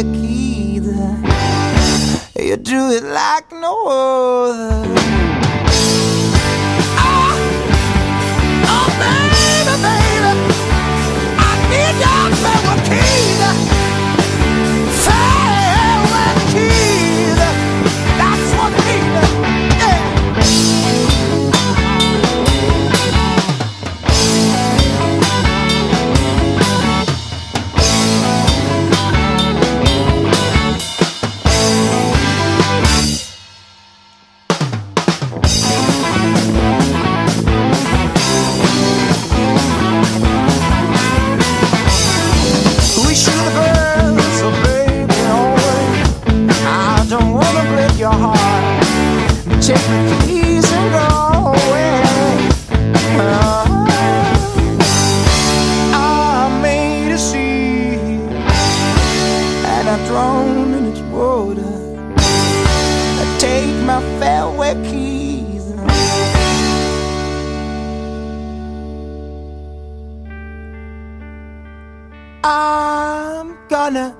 You do it like no other. I'm gonna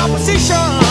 opposition.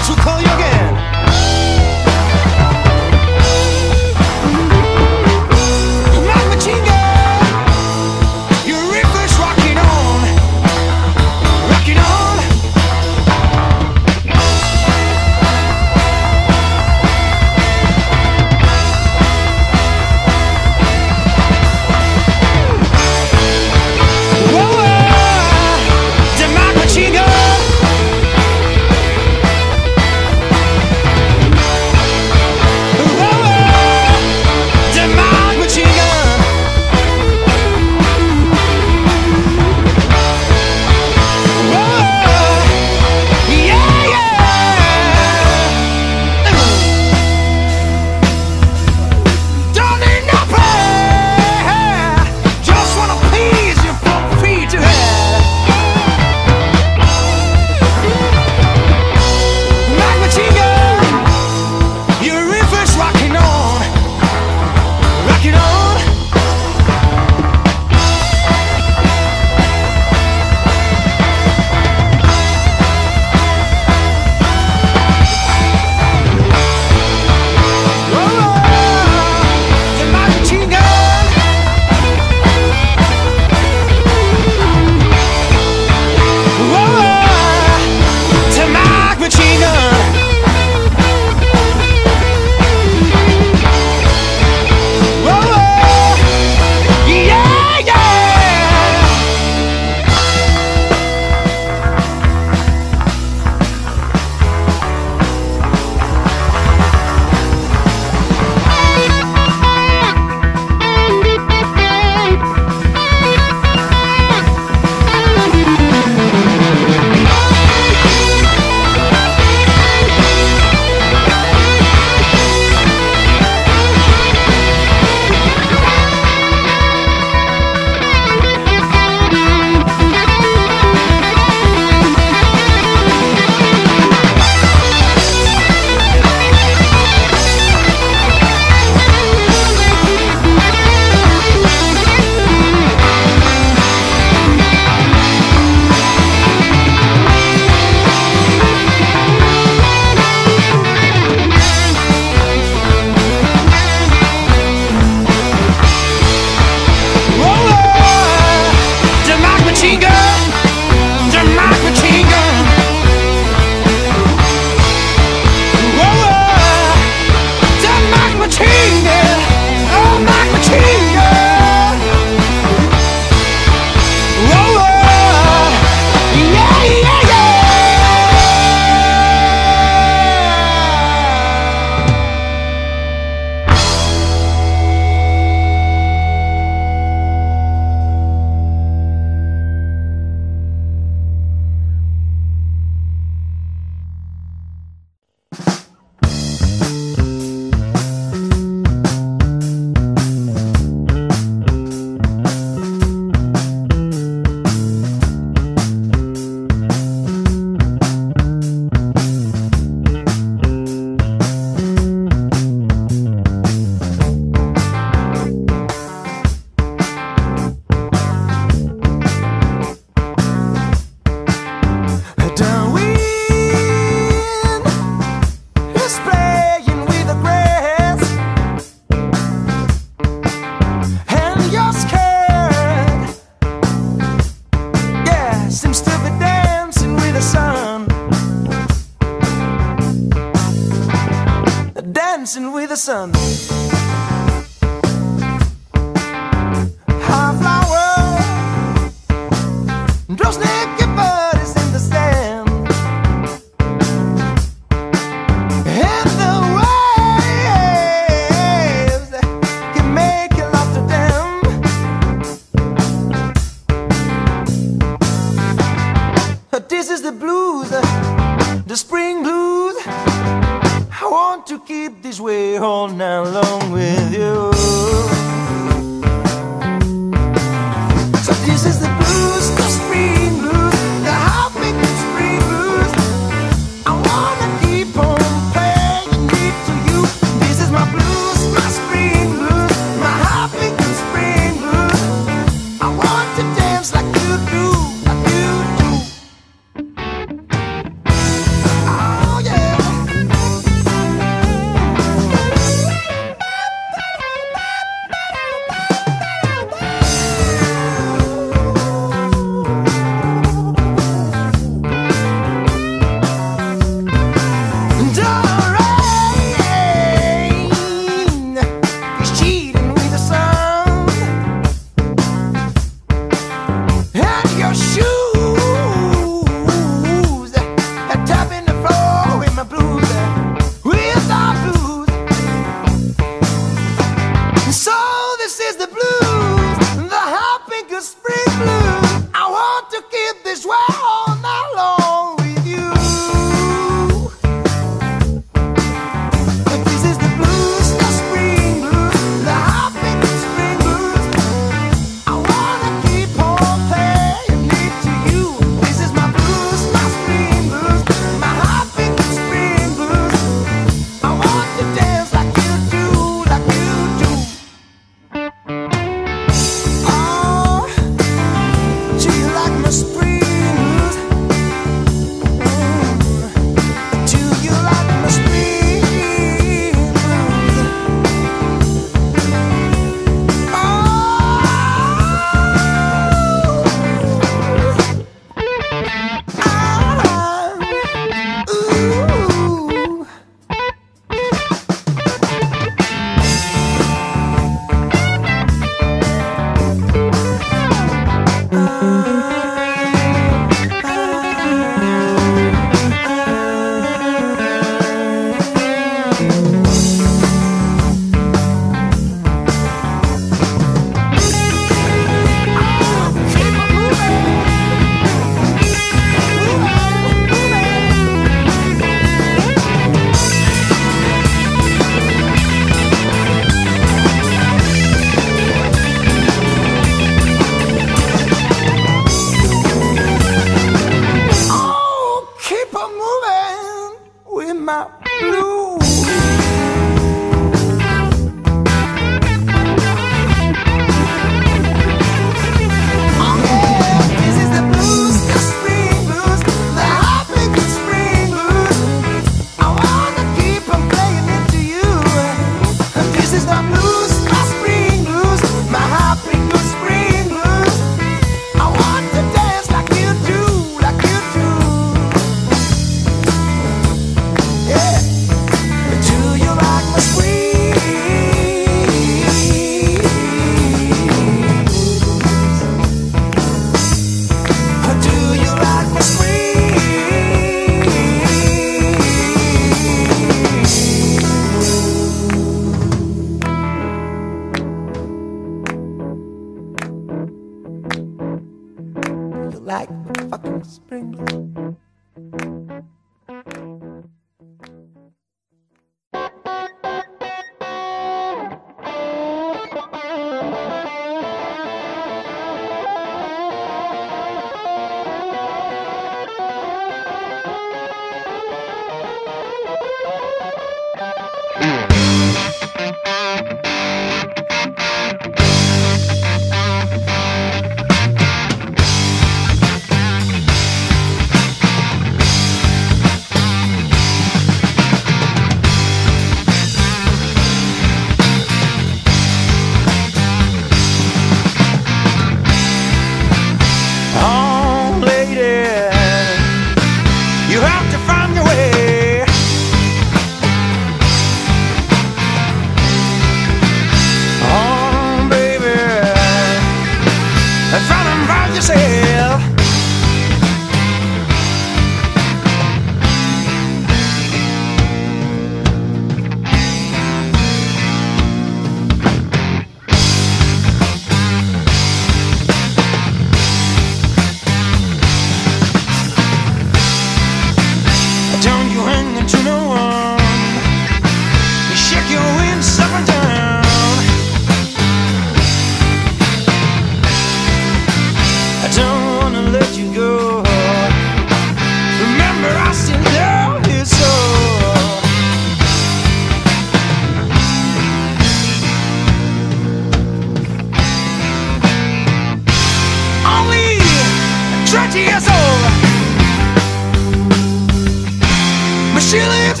she lives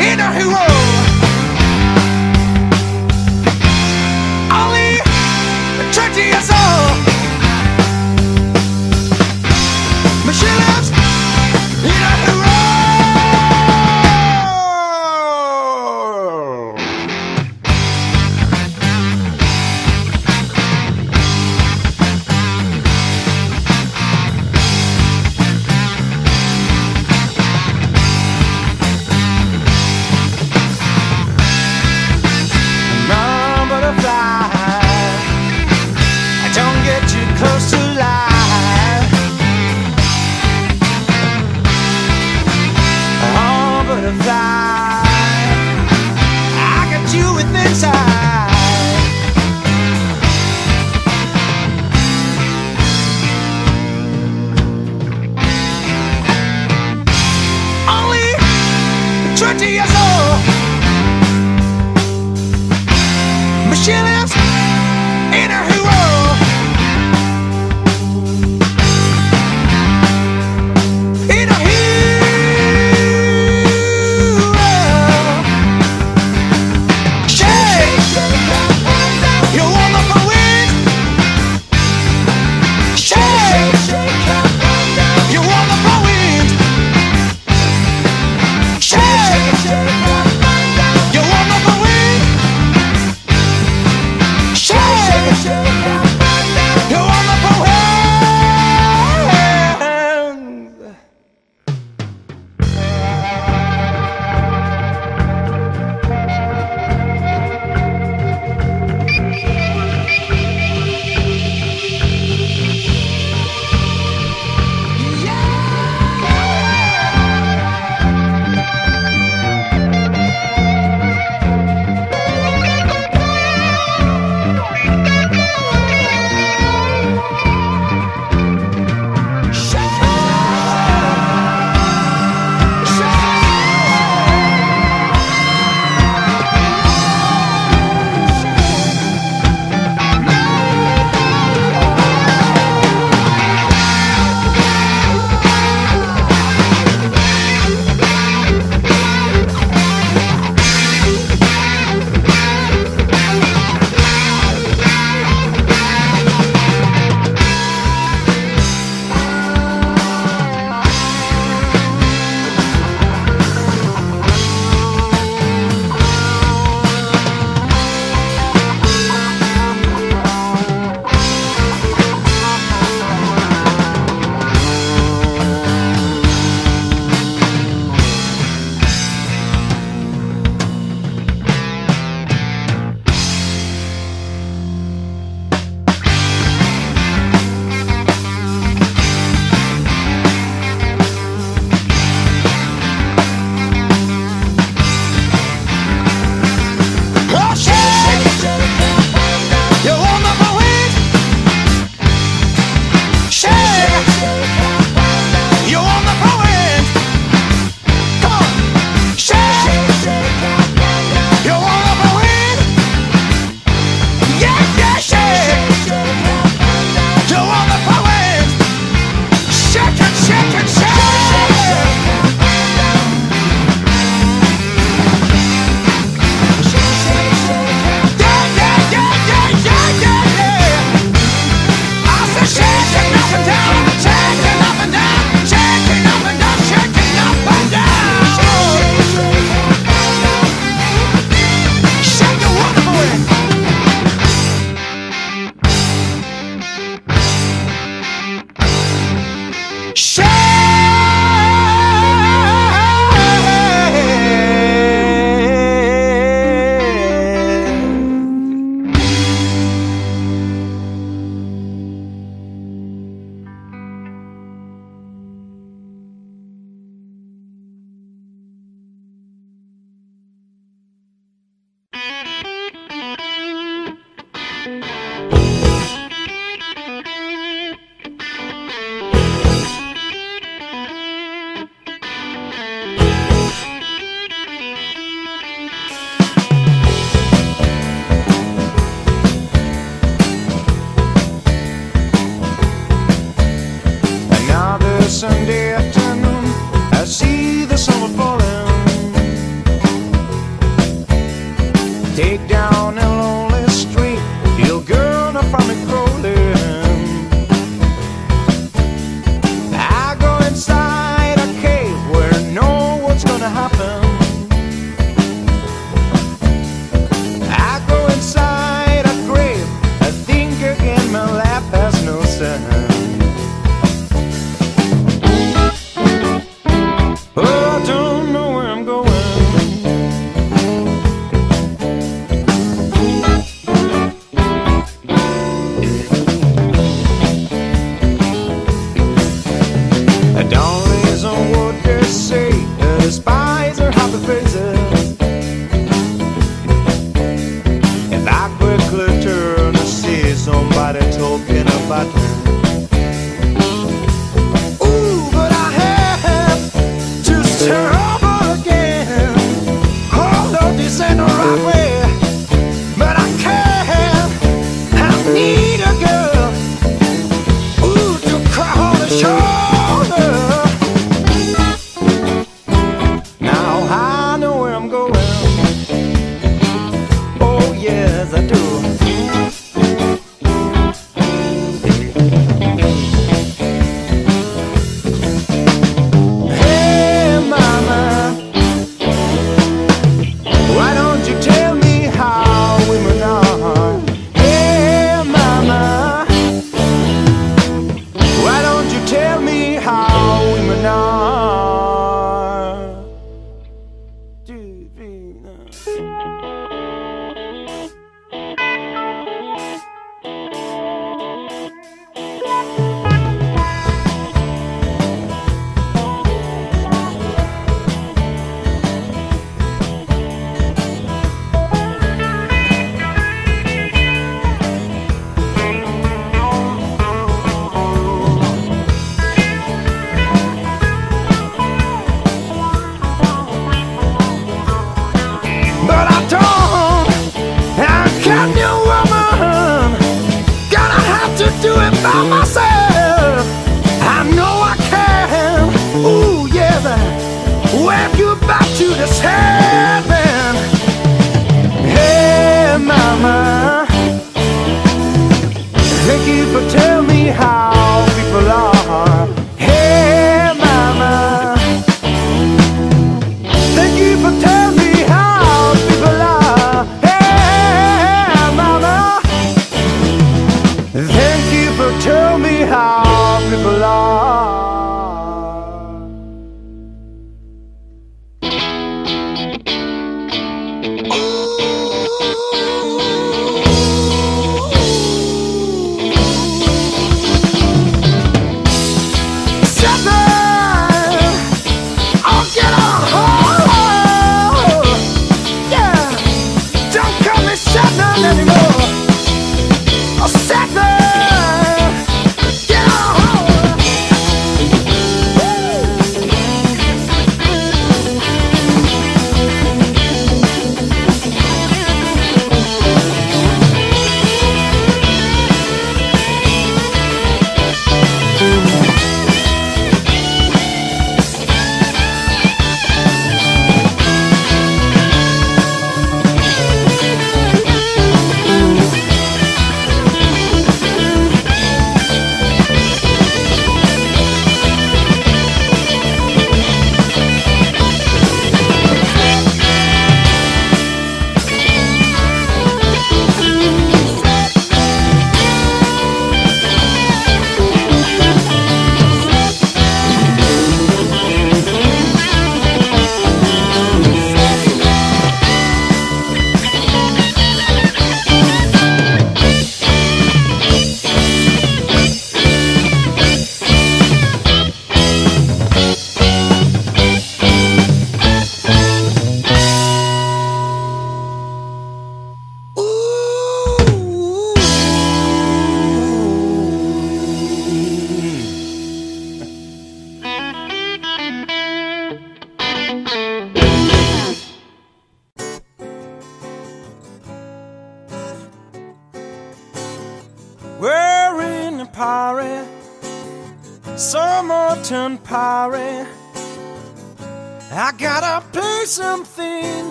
in a hero.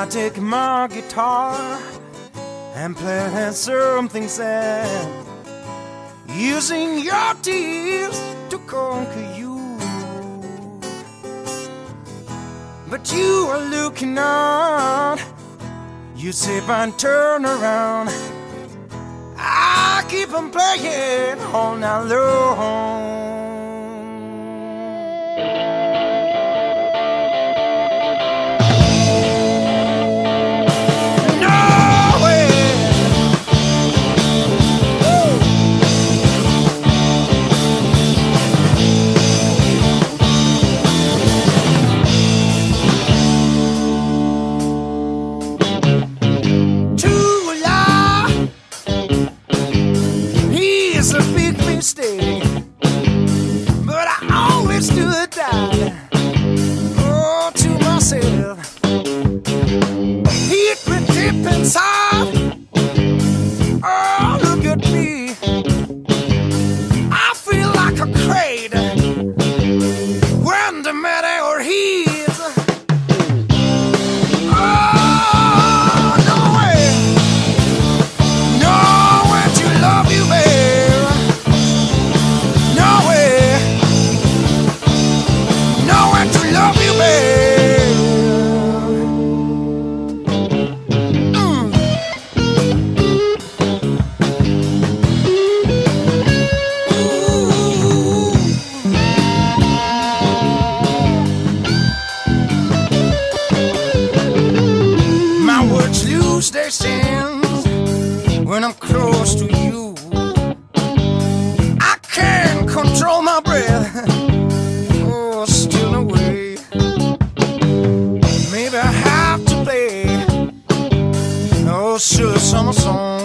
I take my guitar and play something sad, using your tears to conquer you. But you are looking on, you sip and turn around. I keep on playing all night long. babe. Oh, sure, summer song.